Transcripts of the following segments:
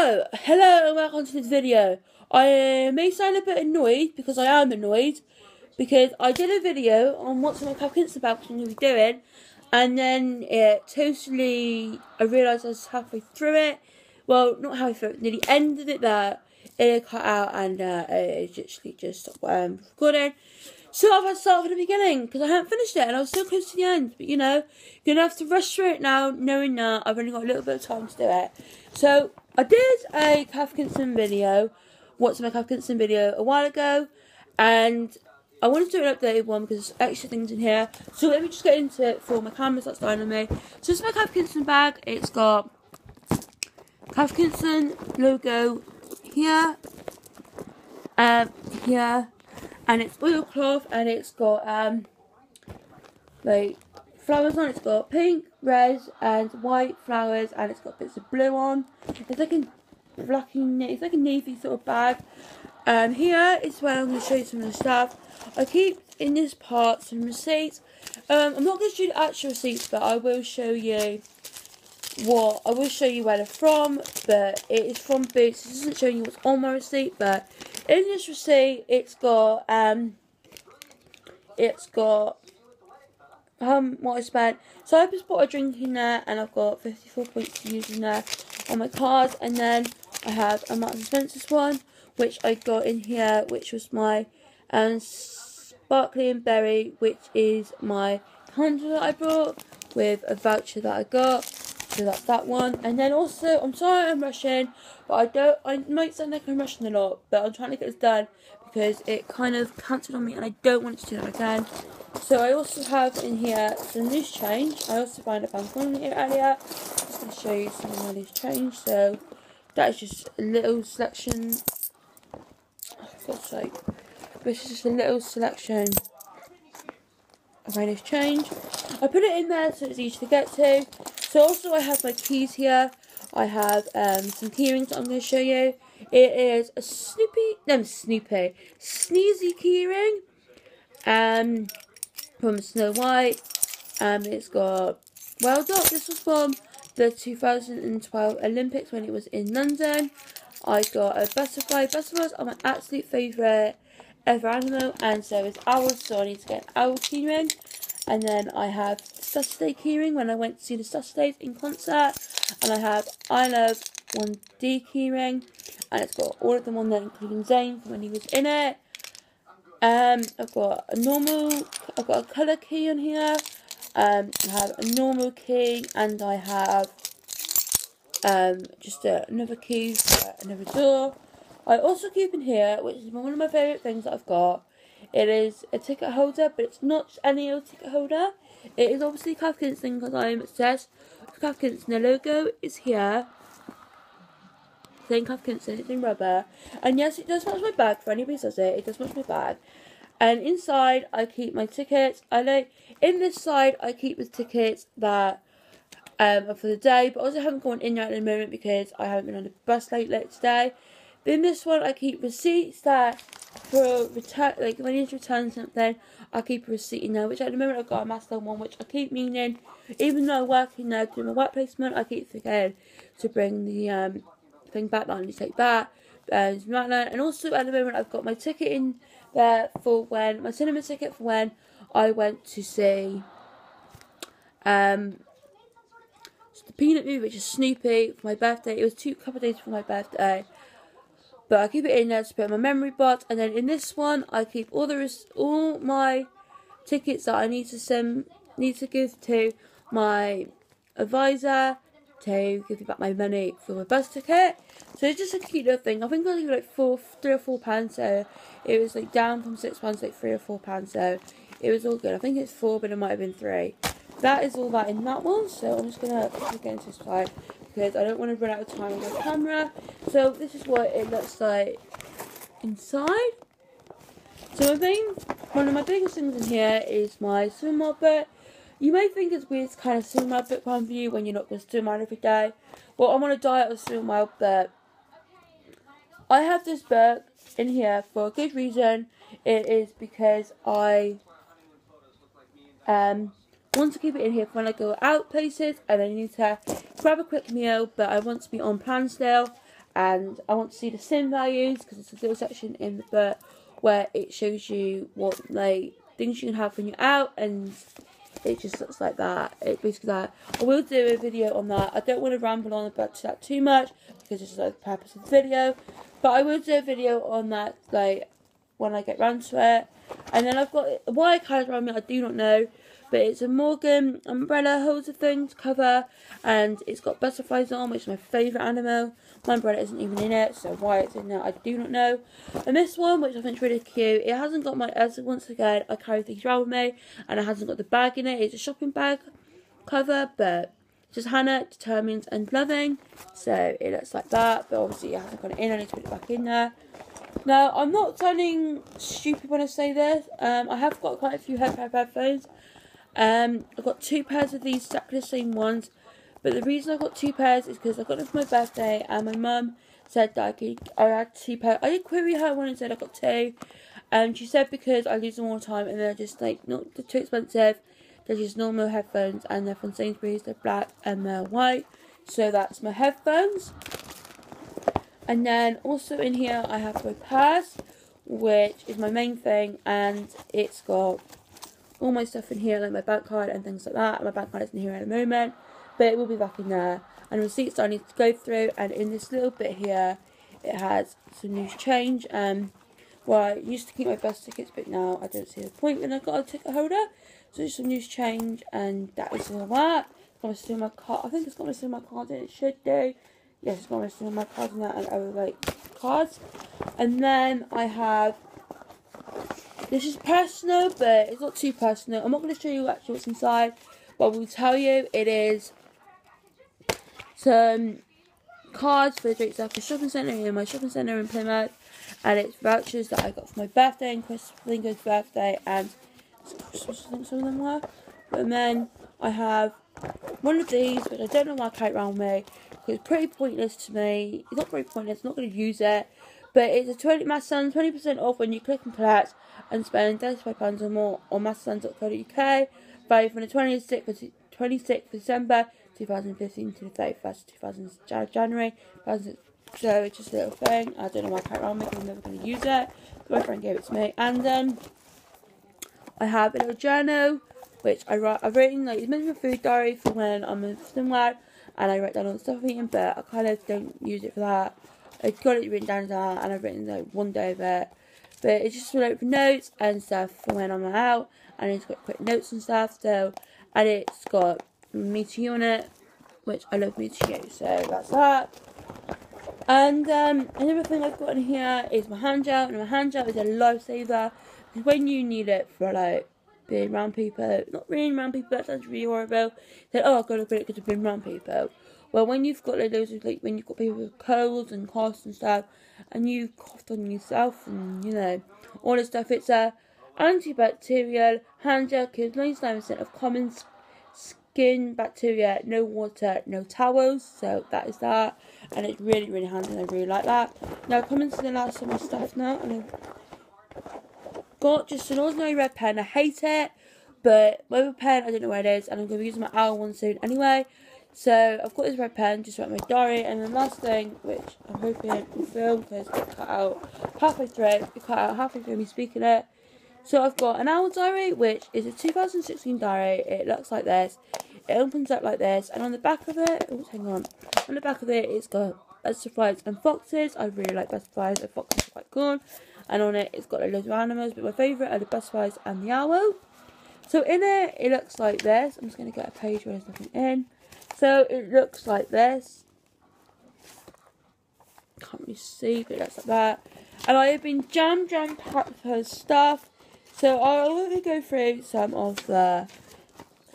So, hello and welcome to this video. I may sound a bit annoyed because I am annoyed because I did a video on what's my cupcakes about what we be doing and then it totally, I realised I was halfway through it. Well, not halfway through it, near the end of it there, it cut out and uh, it literally just stopped um, recording. So I've had to start from the beginning because I haven't finished it and I was so close to the end. But you know, you're gonna have to rush through it now, knowing that I've only got a little bit of time to do it. So I did a Cath Kidston video, what's my Cath Kidston video a while ago, and I wanted to do an updated one because there's extra things in here. So let me just get into it for my camera that's dying on me. So it's my Cath Kidston bag. It's got Cath Kidston logo here, um, here and it's oilcloth and it's got um like flowers on. It's got pink, red, and white flowers, and it's got bits of blue on. It's like a blacky, it's like a navy sort of bag. Um, here is where I'm going to show you some of the stuff. I keep in this part some receipts. Um, I'm not going to show you the actual receipts, but I will show you what I will show you where they're from. But it is from Boots. This isn't showing you what's on my receipt, but in this receipt, it's got um, it's got um what I spent. So I just bought a drink in there, and I've got 54 points to use in there on my card, and then I have a Marks and Spencer's one, which I got in here, which was my um sparkly and berry, which is my candle that I bought with a voucher that I got. So that's that one. And then also, I'm sorry I'm rushing, but I don't, I might sound like I'm rushing a lot, but I'm trying to get this done because it kind of cancelled on me and I don't want to do that again. So I also have in here some loose change. I also found a pound coin here earlier. Just going to show you some of my loose change. So that is just a little selection. Oh, God's sake. This is just a little selection of my loose change. I put it in there so it's easy to get to. So also I have my keys here. I have um, some keyrings that I'm going to show you. It is a Snoopy, no Snoopy, Sneezy keyring um, from Snow White. Um, it's got well done. This was from the 2012 Olympics when it was in London. I got a butterfly. Butterflies are my absolute favourite ever animal, and so is owls. So I need to get an owl keyring. And then I have Saturday keyring when I went to see the Saturdays in concert. And I have I Love 1D keyring. And it's got all of them on there, including Zayn when he was in it. Um, I've got a normal, I've got a colour key on here. Um, I have a normal key and I have um, just a, another key for another door. I also keep in here, which is one of my favourite things that I've got, it is a ticket holder, but it's not any old ticket holder. It is obviously Cath Kidston because I am obsessed with. The logo is here. Saying Cath Kidston, it's in rubber. And yes, it does match my bag. For anybody who says it, it does match my bag. And inside, I keep my tickets. I like in this side, I keep the tickets that um, for the day, but also haven't gone in there at the moment because I haven't been on the bus late late today. In this one, I keep receipts that for return, like when I need to return something, I keep a receipt in there. Which at the moment I've got a master one, which I keep meaning, even though I work in there doing my work placement, I keep forgetting to bring the um thing back that I need to take back. And and also at the moment I've got my ticket in there for when my cinema ticket for when I went to see um the Peanut movie, which is Snoopy for my birthday. It was two couple of days before my birthday. But I keep it in there to put in my memory box, and then in this one I keep all the all my tickets that I need to send need to give to my advisor to give me back my money for my bus ticket. So it's just a cute little thing. I think it was like four, three or four pounds. So it was like down from six pounds, like three or four pounds. So it was all good. I think it's four, but it might have been three. That is all that in that one. So I'm just gonna get into this side because I don't want to run out of time on my camera. So this is what it looks like inside. So I think one of my biggest things in here is my Slimming World book. You may think it's weird to kind of Slimming World book point of view when you're not going to swim out every day. Well, I'm on a diet of Slimming World, but I have this book in here for a good reason. It is because I um want to keep it in here for when I go out places and I need to grab a quick meal, but I want to be on plan still. and I want to see the syn values because it's a little section in the book where it shows you what like things you can have when you're out and it just looks like that. It basically that. I will do a video on that. I don't want to ramble on about that too much because it's like the purpose of the video. But I will do a video on that like when I get round to it. And then I've got why I carried around me I do not know. But it's a Morgan umbrella holder thing to cover and it's got butterflies on, which is my favourite animal. My umbrella isn't even in it, so why it's in there I do not know. And this one, which I think is really cute, it hasn't got my, as once again, I carry things around with me, and it hasn't got the bag in it. It's a shopping bag cover, but just Hannah, determined and loving. So it looks like that, but obviously it hasn't got it in, I need to put it back in there. Now, I'm not sounding stupid when I say this. Um, I have got quite a few headphones. Um, I've got two pairs of these exactly the same ones. But the reason I got two pairs is because I got them for my birthday and my mum said that I could I had two pairs. I did query her one and said I got two. And she said because I lose them all the time and they're just like not too expensive. They're just normal headphones and they're from Sainsbury's, they're black and they're white. So that's my headphones. And then also in here I have my purse, which is my main thing and it's got all my stuff in here, like my bank card and things like that. My bank card isn't here at the moment but it will be back in there. And receipts I need to go through, and in this little bit here, it has some loose change. Um, well, I used to keep my bus tickets, but now I don't see the point when I've got a ticket holder. So just some loose change, and that is all that. It's got still my card. I think it's got my my card in. It should do. Yes, it's got my my card in that, and other like cards. And then I have. This is personal, but it's not too personal. I'm not going to show you actually what's inside, but I will tell you it is some cards for the Drake Circus Shopping Centre in my shopping centre in Plymouth. And it's vouchers that I got for my birthday and Chris Lingo's birthday and Christmas, I think some of them were. And then I have one of these, but I don't know why I carry it around me. Because it's pretty pointless to me. It's not very pointless, I'm not going to use it. But it's a 20, Masson 20% off when you click and collect and spend £35 or more on matalan.co.uk. Value from the 26th, 26th December 2015 to the 31st 2000 January. So it's just a little thing. I don't know why I can't remember. I'm never going to use it. My friend gave it to me. And then I have a little journal which I write. I've written like it's meant to a food diary for when I'm in somewhere and I write down all the stuff I'm eating, but I kind of don't use it for that. I got it written down that, and I've written like one day of it. But it's just like notes and stuff for when I'm out, and it's got quick notes and stuff. So, and it's got Meteor unit, which I love Meteor, so that's that. And um, another thing I've got in here is my hand gel, and my hand gel is a lifesaver when you need it for like being around people, not being around people, that sounds really horrible. Say, oh, I've got to put it because I've been around people. Well, when you've got like those, like when you've got people with colds and coughs and stuff, and you've coughed on yourself and you know all this stuff, it's a antibacterial hand gel kills 99% of common skin bacteria, no water, no towels. So that is that. And it's really, really handy and I really like that. Now coming to the last of my stuff now. And I've got just an ordinary red pen. I hate it. But my pen, I don't know where it is. And I'm going to be using my owl one soon anyway. So I've got this red pen just write my diary. And the last thing, which I'm hoping will film because cut out halfway through. It cut out halfway through me speaking it. So I've got an owl diary, which is a 2016 diary. It looks like this. It opens up like this, and on the back of it, hang on, on the back of it, it's got butterflies and foxes. I really like butterflies, and foxes are quite cool. And on it, it's got a loads of animals, but my favourite are the butterflies and the owl. So in it, it looks like this. I'm just going to get a page where there's nothing in. So it looks like this. Can't really see, but looks like that. And I have been jam jam packed with her stuff. So I'll only go through some of the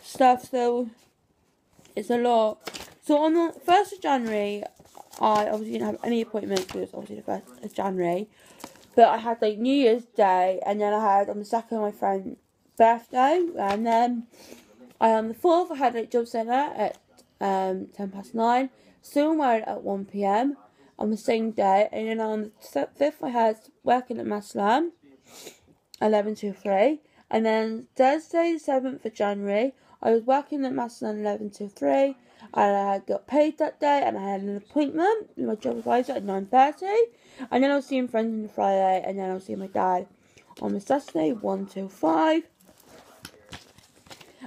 stuff. So it's a lot. So on the first of January, I obviously didn't have any appointments because obviously the first of January. But I had like New Year's Day, and then I had on the second my friend's birthday, and then I on the fourth I had like job centre at um ten past nine, still married at one pm on the same day, and then on the fifth I had working at Matalan 11 to 3. And then Thursday, the 7th of January, I was working at Matalan 11 to 3. and I got paid that day, and I had an appointment with my job advisor at 9.30, and then I was seeing friends on the Friday, and then I was seeing my dad on the Saturday, 1 till 5.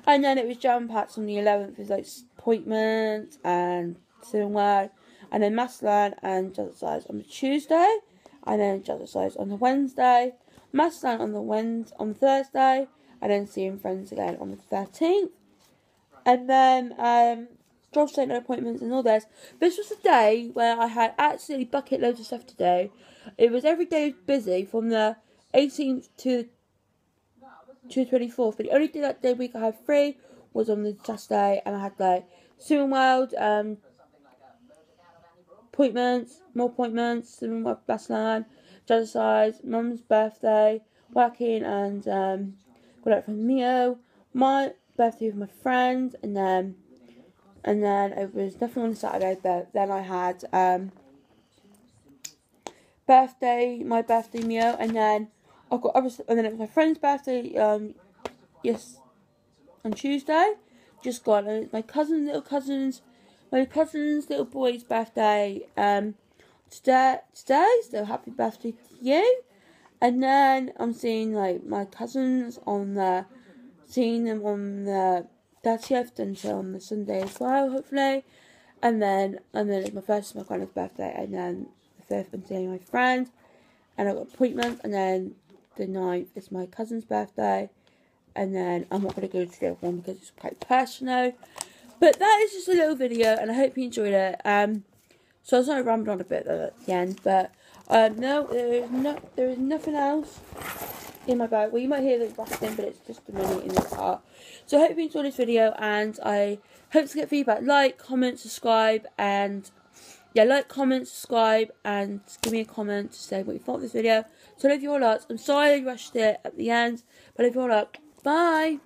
And then it was jam packed on the 11th with like appointments and Slimming World, and then Matalan and exercise on the Tuesday, and then exercise on the Wednesday, Matalan on the Wednesday, on Thursday, and then seeing friends again on the 13th. And then um, job centre appointments and all this. This was a day where I had absolutely bucket loads of stuff to do. It was every day busy from the 18th to to 24th. But the only day that day week I had free was on the Saturday, and I had like Slimming World, um, appointments, more appointments, Slimming World, best line, exercise, mum's birthday, working, and um, got out from Mio, my birthday with my friend, and then and then it was nothing on Saturday, but then I had um, birthday, my birthday Mio, and then I got other, and then it was my friend's birthday. Um, yes, on Tuesday, just got my cousin, little cousins, my cousin's little boy's birthday. Um, today, today, so happy birthday to you. And then I'm seeing like my cousins on the, seeing them on the 30th until on the Sunday as well, hopefully. And then, and then it's my first my grandma's birthday, and then the 5th I'm seeing my friend, and I've got appointments, and then the 9th is my cousin's birthday, and then I'm not going to go to the other one because it's quite personal. But that is just a little video, and I hope you enjoyed it. Um, so I was going to ramble on a bit at the end, but um, no, there is no, there is nothing else in my bag. Well, you might hear the rustling, but it's just the money in the car. So I hope you enjoyed this video, and I hope to get feedback. Like, comment, subscribe, and yeah, like, comment, subscribe, and give me a comment to say what you thought of this video. So love you all lots. I'm sorry I rushed it at the end, but I love you all lot. Bye.